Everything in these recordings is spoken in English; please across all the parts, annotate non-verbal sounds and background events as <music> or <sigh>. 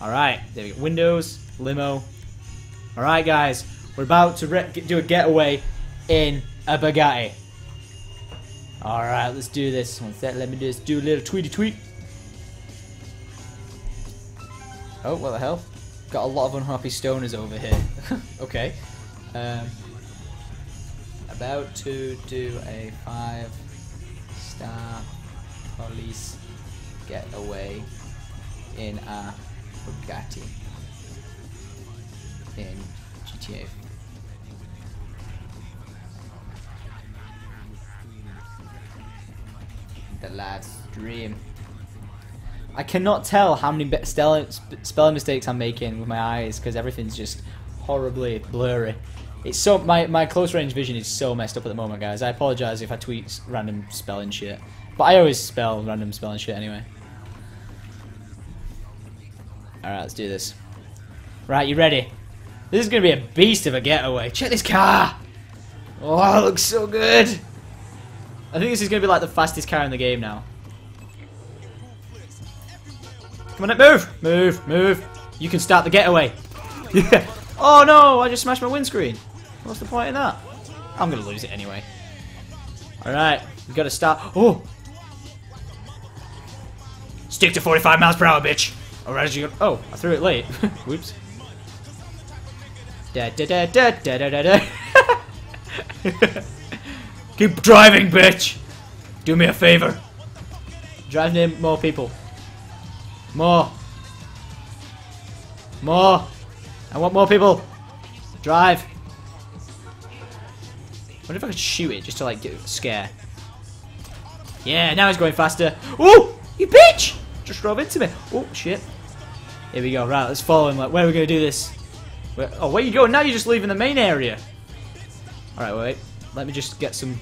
Alright, there we go. Windows, limo. Alright, guys. We're about to do a getaway in a Bugatti. Alright, let's do this. One sec, let me just do a little tweety tweet. Oh, what the hell? Got a lot of unhappy stoners over here. <laughs> okay. Um, about to do a five star police getaway in a Bugatti in GTA. The live stream. I cannot tell how many spelling mistakes I'm making with my eyes because everything's just horribly blurry. It's so my my close range vision is so messed up at the moment, guys. I apologize if I tweet random spelling shit, but I always spell random spelling shit anyway. All right, let's do this. Right, you ready? This is gonna be a beast of a getaway. Check this car. Oh, it looks so good. I think this is gonna be like the fastest car in the game now. Come on, move, move, move. You can start the getaway. <laughs> Yeah. Oh no, I just smashed my windscreen. What's the point in that? I'm gonna lose it anyway. Alright, we gotta start. Oh! Stick to 45 miles per hour, bitch! Alright, you go. Oh, I threw it late. <laughs> Whoops. Da da da da da da da da. <laughs> Keep driving, bitch! Do me a favor. Drive near more people. More. More. I want more people. Drive. Wonder if I could shoot it just to like get scare. Yeah, now he's going faster. Oh, you bitch! Just drove into me. Oh shit. Here we go. Right, let's follow him. Like, where are we gonna do this? Where, oh, where you going? Now you're just leaving the main area. All right, wait. Let me just get some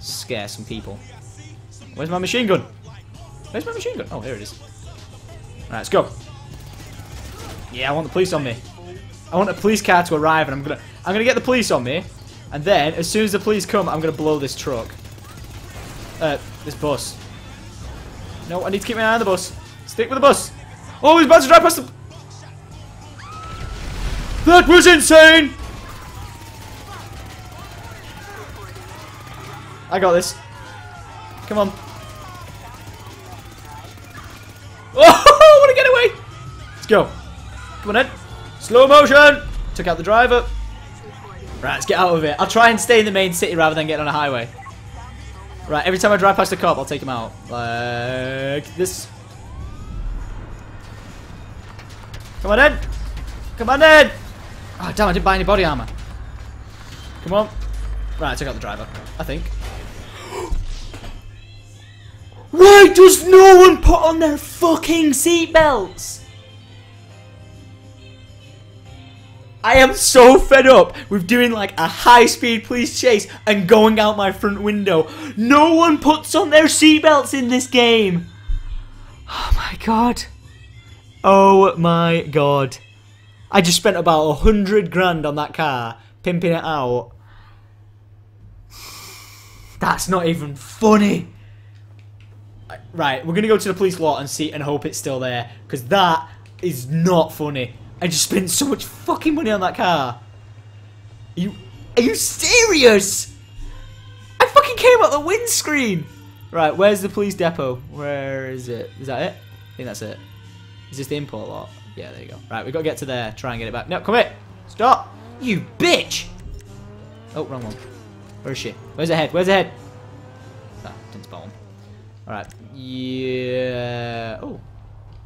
scare some people. Where's my machine gun? Where's my machine gun? Oh, here it is. All right, let's go. Yeah, I want the police on me. I want a police car to arrive, and I'm gonna I'm gonna get the police on me, and then as soon as the police come, I'm gonna blow this truck. Uh, this bus. No, I need to keep my eye on the bus. Stick with the bus. Oh, he's about to drive past the. That was insane. I got this. Come on. <laughs> Oh, I want to get away. Let's go. Come on, Ed. Slow motion! Took out the driver. Right, let's get out of it. I'll try and stay in the main city rather than getting on a highway. Right, every time I drive past a cop, I'll take him out. Like this. Come on in! Come on in! Oh, damn, I didn't buy any body armor. Come on. Right, I took out the driver. I think. <gasps> Why does no one put on their fucking seatbelts? I am so fed up with doing like a high speed police chase and going out my front window. No one puts on their seatbelts in this game. <sighs> Oh my god. Oh my god. I just spent about a hundred grand on that car, pimping it out. That's not even funny. Right, we're gonna go to the police lot and see and hope it's still there, because that is not funny. I just spent so much fucking money on that car. Are you, are you serious? I fucking came out the windscreen. Right, where's the police depot? Where is it? Is that it? I think that's it. Is this the import lot? Yeah, there you go. Right, we've got to get to there. Try and get it back. No, come here. Stop. You bitch. Oh, wrong one. Where is she? Where's the head? Where's the head? Ah, didn't spot one. Alright. Yeah. Oh.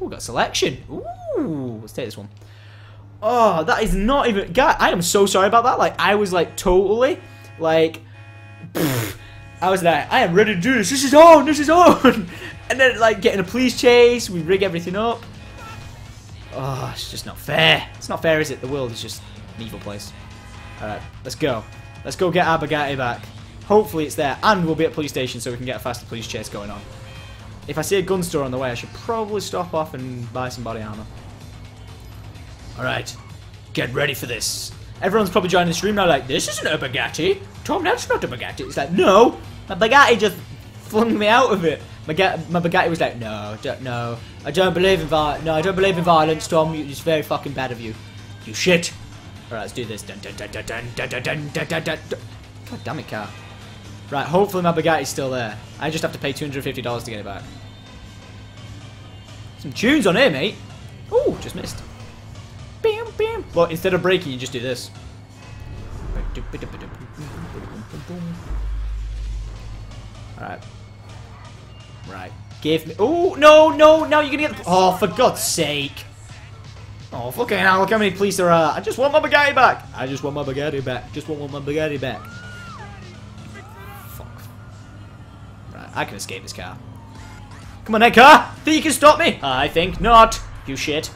Oh, got selection. Ooh. Let's take this one. Oh, that is not even... God, I am so sorry about that. Like, I was, like, totally, like... Pfft, I was like, I am ready to do this. This is on. This is on. <laughs> And then, like, getting a police chase. We rig everything up. Oh, it's just not fair. It's not fair, is it? The world is just an evil place. Alright, let's go. Let's go get our back. Hopefully it's there. And we'll be at police station so we can get a faster police chase going on. If I see a gun store on the way, I should probably stop off and buy some body armor. Alright, get ready for this. Everyone's probably joining the stream now like, this isn't a Bugatti. Tom, that's not a Bugatti. It's like, no, a Bugatti just flung me out of it. My, Bugatti, was like, no, don't, no, I don't believe in violence. No, I don't believe in violence, Tom. It's very fucking bad of you. You shit. All right, let's do this. Dun, dun, dun, dun, dun, dun, dun, dun. God damn it, car. Right, hopefully my Bugatti's still there. I just have to pay $250 to get it back. Some tunes on here, mate. Ooh, just missed. Bam, bam. Well, instead of braking, you just do this. Alright. Right. Give me. Oh, no, no, now you're gonna get. Oh, for God's sake. Oh, fucking hell, look how many police there are. I just want my Bugatti back. I just want my Bugatti back. Just want my Bugatti back. Fuck. Right, I can escape this car. Come on then, car! Think you can stop me? I think not, you shit.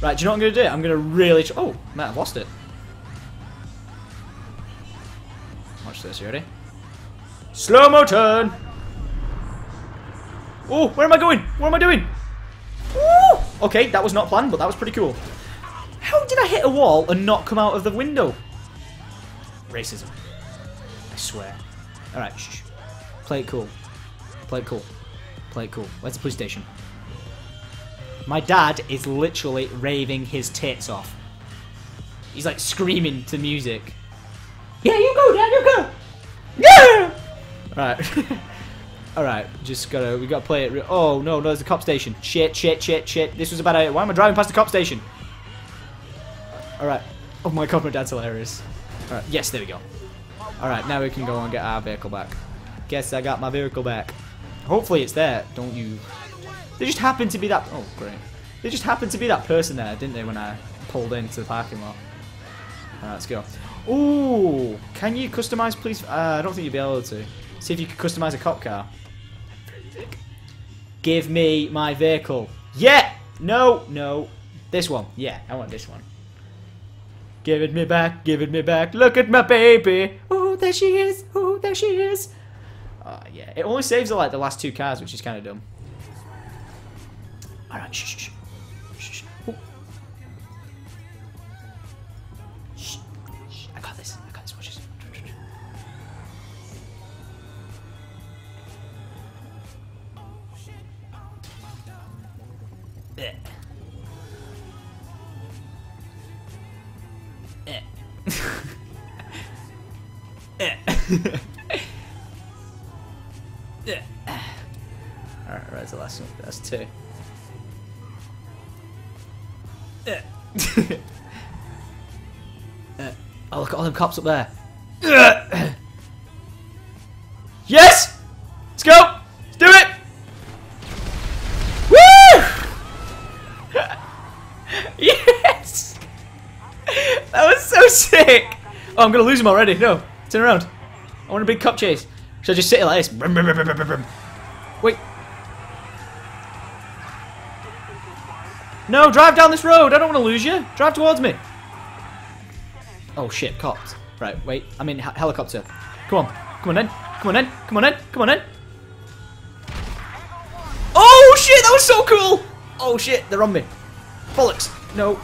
Right, do you know what I'm going to do? I'm going to really... Oh, man, I've lost it. Watch this, you ready? Slow-mo turn! Oh, where am I going? What am I doing? Woo! Okay, that was not planned, but that was pretty cool. How did I hit a wall and not come out of the window? Racism. I swear. Alright, shh. Play it cool. Play it cool. Play it cool. Where's the police station? My dad is literally raving his tits off. He's like screaming to music. Yeah, you go, Dad, you go! Yeah! Alright. <laughs> Alright, just gotta, we gotta play it. Oh, no, no, there's a cop station. Shit, shit, shit, shit. This was a bad idea. Why am I driving past the cop station? Alright. Oh my god, my dad's hilarious. Alright, yes, there we go. Alright, now we can go and get our vehicle back. Guess I got my vehicle back. Hopefully it's there. Don't you... They just happened to be that... Oh, great. They just happened to be that person there, didn't they, when I pulled into the parking lot. Alright, let's go. Ooh! Can you customize please? Uh, I don't think you'll be able to. See if you can customize a cop car. Give me my vehicle. Yeah! No, no. This one. Yeah, I want this one. Give it me back, give it me back. Look at my baby. Oh, there she is. Oh, there she is. Uh, yeah, it only saves like the last two cars, which is kind of dumb. All right, shh, shh, shh, cops up there. <coughs> yes! Let's go! Let's do it! Woo! <laughs> yes! That was so sick! Oh, I'm gonna lose him already. No, turn around. I want a big cop chase. Should I just sit here like this? Wait. No, drive down this road. I don't want to lose you. Drive towards me. Oh shit, cops. Right, wait. In he helicopter. Come on. Come on in. Come on in. Come on in. Come on in. Oh shit, that was so cool. Oh shit, they're on me. Bollocks. No.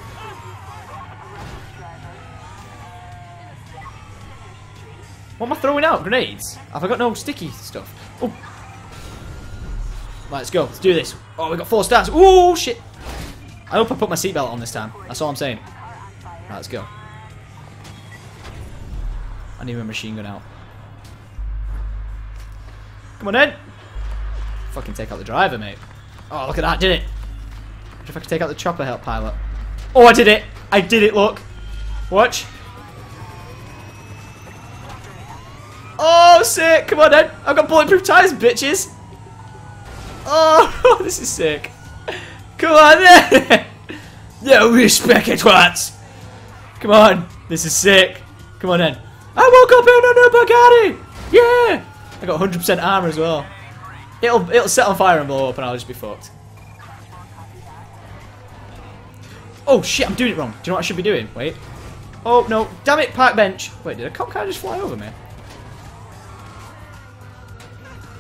What am I throwing out? Grenades? Have I got no sticky stuff? Oh. Right, let's go. Let's do this. Oh, we got four stars. Oh, shit. I hope I put my seatbelt on this time. That's all I'm saying. Right, let's go. I need my machine gun out. Come on in. Fucking take out the driver, mate. Oh, look at that. Did it. If I could take out the chopper help pilot. Oh, I did it. I did it, look. Watch. Oh, sick! Come on, then. I've got bulletproof tires, bitches. Oh, <laughs> this is sick. Come on, then. <laughs> No respect it, twats. Come on. This is sick. Come on, then. I woke up in a new Bugatti. Yeah. I got 100% armor as well. It'll it'll set on fire and blow up, and I'll just be fucked. Oh shit! I'm doing it wrong. Do you know what I should be doing? Wait. Oh no! Damn it! Park bench. Wait, did a cop car just fly over me?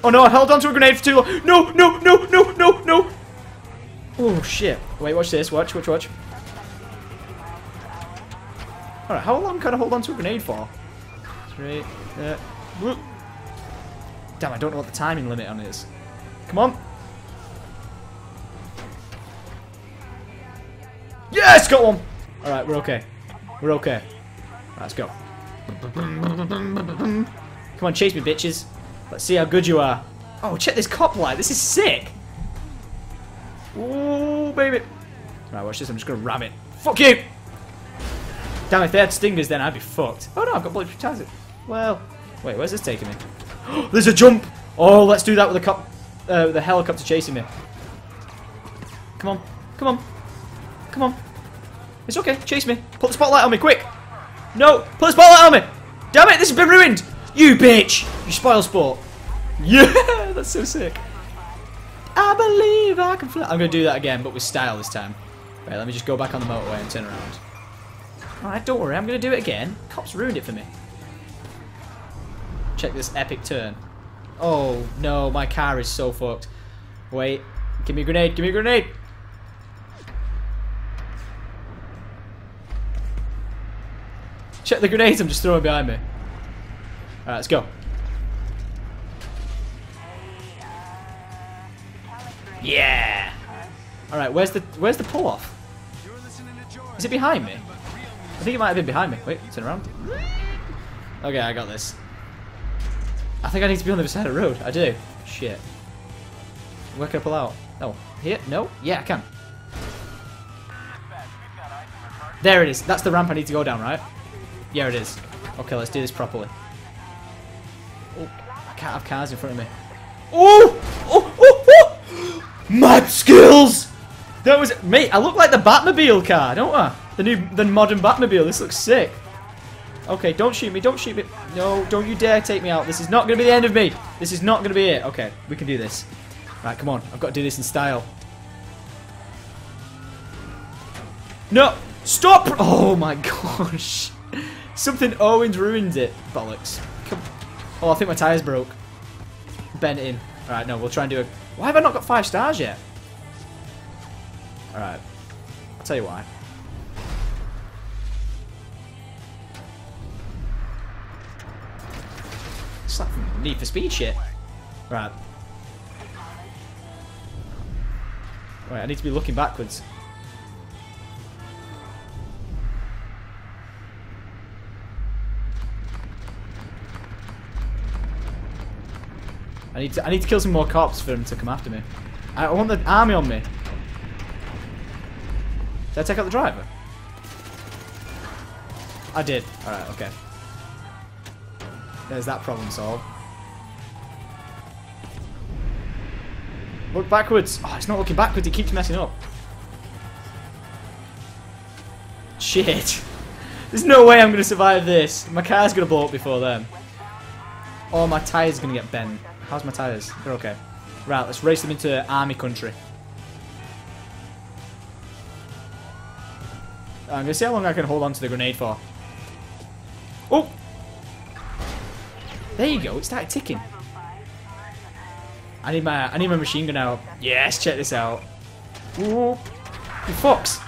Oh no, I held onto a grenade for too long. No, no, no, no, no, no. Oh shit. Wait, watch this. Watch, watch, watch. Alright, how long can I hold onto a grenade for? Three. Uh, whoop. Damn, I don't know what the timing limit on is. Come on. Yes, got one. All right, we're okay. We're okay. Let's go. Come on, chase me, bitches. Let's see how good you are. Oh, check this cop light. This is sick. Ooh, baby. Right, watch this. I'm just gonna ram it. Fuck you. Damn, if they had stingers, then I'd be fucked. Oh no, I've got bulletproof tires. Well, wait, where's this taking me? <gasps> There's a jump. Oh, let's do that with the cop, uh, the helicopter chasing me. Come on, come on, come on. It's okay. Chase me. Put the spotlight on me, quick. No, put the spotlight on me. Damn it, this has been ruined. You bitch. You spoil sport. <laughs> Yeah, that's so sick. I believe I can fly. I'm going to do that again, but with style this time. Right, let me just go back on the motorway and turn around. Alright, don't worry, I'm going to do it again. Cops ruined it for me. Check this epic turn. Oh, no, my car is so fucked. Wait, give me a grenade, give me a grenade. Check the grenades I'm just throwing behind me. Alright, let's go. Yeah. All right, where's the where's the pull off? Is it behind me? I think it might have been behind me. Wait, turn around. Okay, I got this. I think I need to be on the other side of the road. I do. Shit. Where can I pull out? Oh, here? No? Yeah, I can. There it is. That's the ramp I need to go down, right? Yeah, it is. Okay, let's do this properly. Oh, I can't have cars in front of me. Oh! Oh! Oh! oh! Mad skills! That was mate. I look like the Batmobile car, don't I? The new, the modern Batmobile. This looks sick. Okay, don't shoot me. Don't shoot me. No, don't you dare take me out. This is not going to be the end of me. This is not going to be it. Okay, we can do this. Right, come on. I've got to do this in style. No! Stop! Oh my gosh. Something Owens ruined it. Bollocks. Oh, I think my tyres broke. Bent in. Alright, no, we'll try and do a... Why have I not got five stars yet? Alright. I'll tell you why. Like Need for Speed shit. Right. Right, I need to be looking backwards. I need to I need to kill some more cops for them to come after me. I want the army on me. Did I take out the driver? I did. Alright, okay. There's that problem solved. Look backwards. Oh, it's not looking backwards. It keeps messing up. Shit. <laughs> There's no way I'm going to survive this. My car's going to blow up before then. Oh, my tyre's going to get bent. How's my tyres? They're okay. Right, let's race them into army country. I'm going to see how long I can hold on to the grenade for. Oh! There you go, it started ticking. I need my I need my machine gun out. Yes, check this out. Ooh. You fox!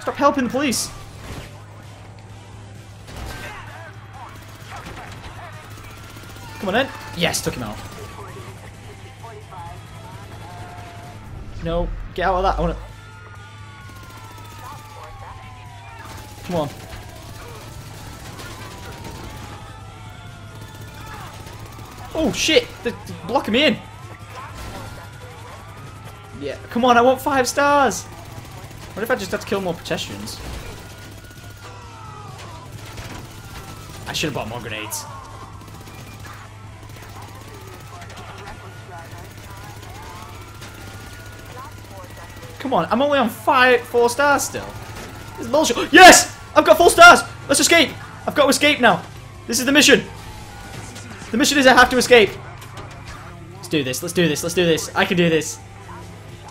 Stop helping the police! Come on in. Yes, took him out. No, get out of that. I wanna Come on. Oh shit! Blocking me in! Yeah, come on, I want five stars! What if I just had to kill more pedestrians? I should have bought more grenades. Come on, I'm only on five, four stars still. This is bullshit. Yes! I've got four stars! Let's escape! I've got to escape now. This is the mission. The mission is I have to escape. Let's do this. Let's do this. Let's do this. I can do this.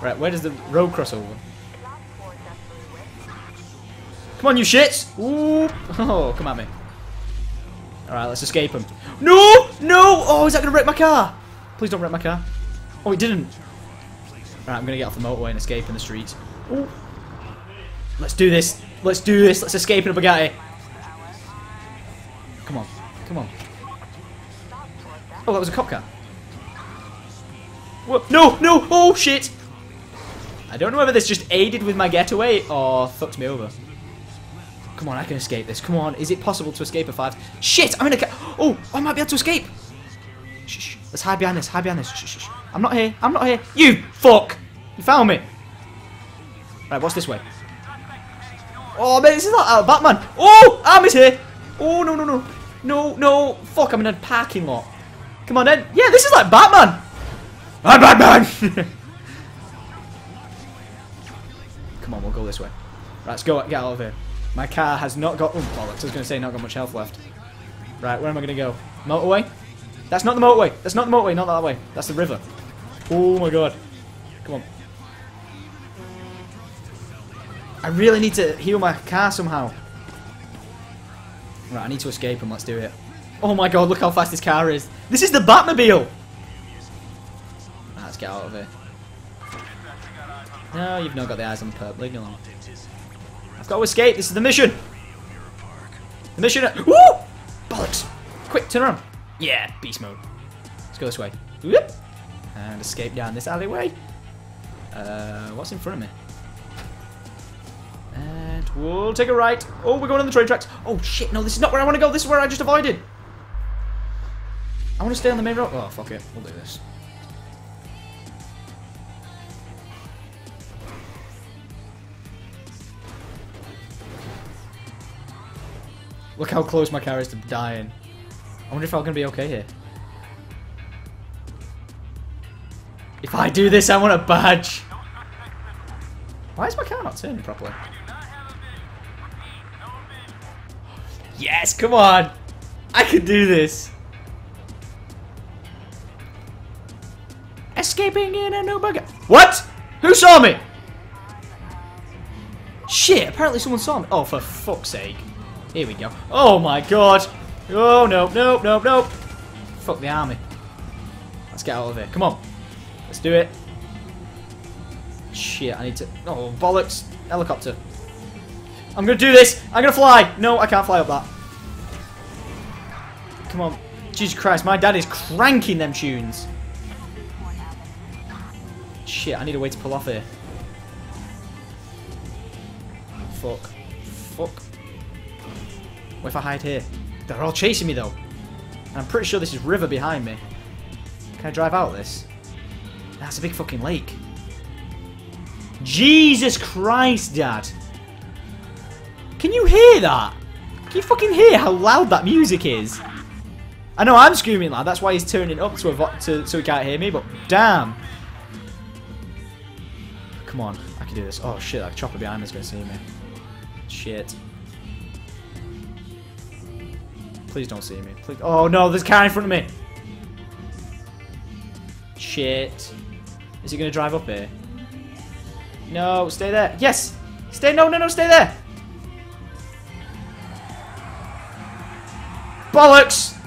Right, where does the road cross over? Come on, you shits! Ooh. <laughs> Oh, come at me. Alright, let's escape him. No! No! Oh, is that going to wreck my car? Please don't wreck my car. Oh, it didn't. Alright, I'm going to get off the motorway and escape in the streets. Ooh. Let's do this. Let's do this. Let's escape in a Bugatti. Come on. Come on. Oh, that was a cop car. Whoa, no, no, oh shit! I don't know whether this just aided with my getaway or fucked me over. Come on, I can escape this. Come on, is it possible to escape a five? Shit, I'm in a Oh, I might be able to escape. Shh, shh, let's hide behind this, hide behind this. Shh, shh. I'm not here, I'm not here. You fuck! You found me. Right, what's this way? Oh, man, this is not uh, Batman. Oh, Army's here. Oh, no, no, no. No, no. Fuck, I'm in a parking lot. Come on, then. Yeah, this is like Batman. I'm Batman. <laughs> Come on, we'll go this way. Right, let's go. Get out of here. My car has not got... Oh, bollocks. I was going to say not got much health left. Right, where am I going to go? Motorway? That's not the motorway. That's not the motorway. Not that way. That's the river. Oh, my God. Come on. I really need to heal my car somehow. Right, I need to escape and let's do it. Oh my god, look how fast this car is. This is the Batmobile! Let's get out of here. No, you've not got the eyes on purple. Leave me alone. I've got to escape. This is the mission. The mission. Woo! Bollocks. Quick, turn around. Yeah, beast mode. Let's go this way. Whoop. And escape down this alleyway. Uh, what's in front of me? And we'll take a right. Oh, we're going on the train tracks. Oh, shit. No, this is not where I want to go. This is where I just avoided. I want to stay on the main road. Oh, fuck it. We'll do this. Look how close my car is to dying. I wonder if I'm going to be okay here. If I do this, I want a badge. Why is my car not turning properly? Yes, come on. I can do this. Escaping in a new bugger. What? Who saw me? Shit, apparently someone saw me. Oh, for fuck's sake. Here we go. Oh my god. Oh, no, no, no, no. Fuck the army. Let's get out of here. Come on. Let's do it. Shit, I need to... Oh, bollocks. Helicopter. I'm gonna do this. I'm gonna fly. No, I can't fly up that. Come on. Jesus Christ, my dad is cranking them tunes. Shit, I need a way to pull off here. Fuck. Fuck. What if I hide here? They're all chasing me though. And I'm pretty sure this is river behind me. Can I drive out this? That's a big fucking lake. Jesus Christ, Dad. Can you hear that? Can you fucking hear how loud that music is? I know I'm screaming loud, that's why he's turning up to, to so he can't hear me, but damn. Come on, I can do this. Oh shit, that chopper behind is to see me. Shit. Please don't see me. Please. Oh no, there's a car in front of me. Shit. Is he to drive up here? No, stay there. Yes! Stay, no, no, no, stay there! Bollocks!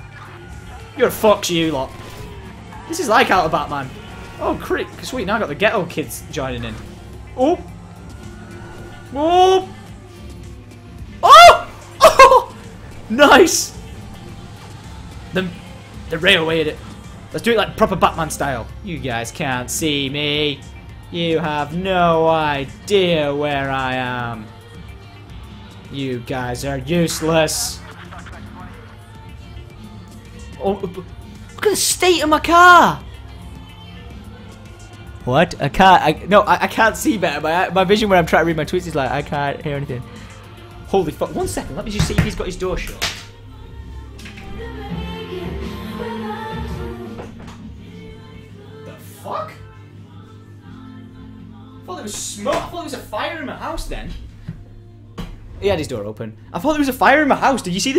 You're a fucks, you lot. This is like out of Batman. Oh, crick. Sweet, now I got the ghetto kids joining in. Oh! Oh! <laughs> Oh! Oh! Nice! The, the railway it. Let's do it like proper Batman style. You guys can't see me. You have no idea where I am. You guys are useless. Oh, look at the state of my car. What? I can't. I, no, I, I can't see better. My, my vision when I'm trying to read my tweets is like I can't hear anything. Holy fuck! One second. Let me just see if he's got his door shut. The fuck? I thought there was smoke. I thought there was a fire in my house then. He had his door open. I thought there was a fire in my house. Did you see the